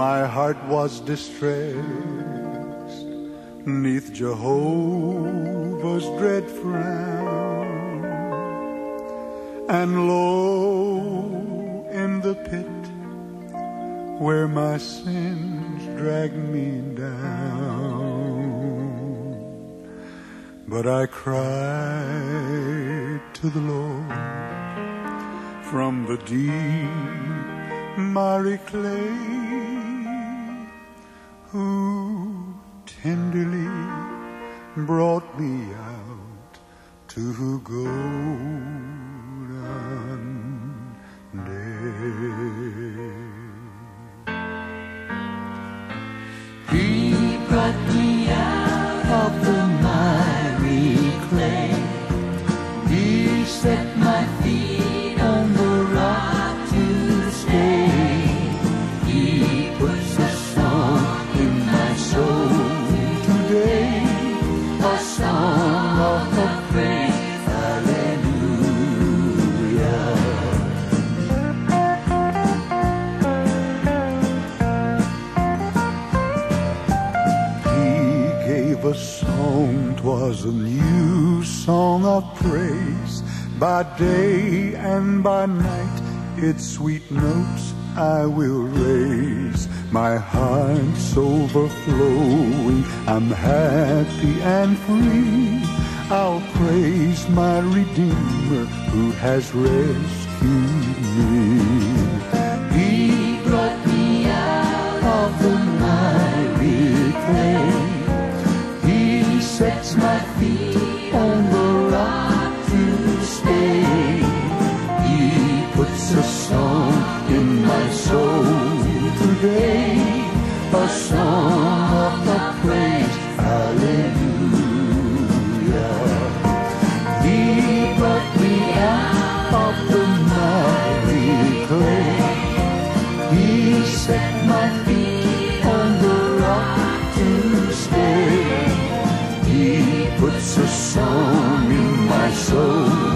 my heart was distressed neath Jehovah's dread frown. And low, in the pit where my sins dragged me down, but I cried to the Lord from the deep miry clay who tenderly brought me out to golden day. He brought me out of the clay. He set my feet song of the praise. Hallelujah. He gave a song, 'twas a new song of praise. By day and by night, its sweet notes I will raise. My heart's overflowing, I'm happy and free. I'll praise my Redeemer who has rescued me. of the miry clay. He set my feet on the rock to stay. He puts a song in my soul.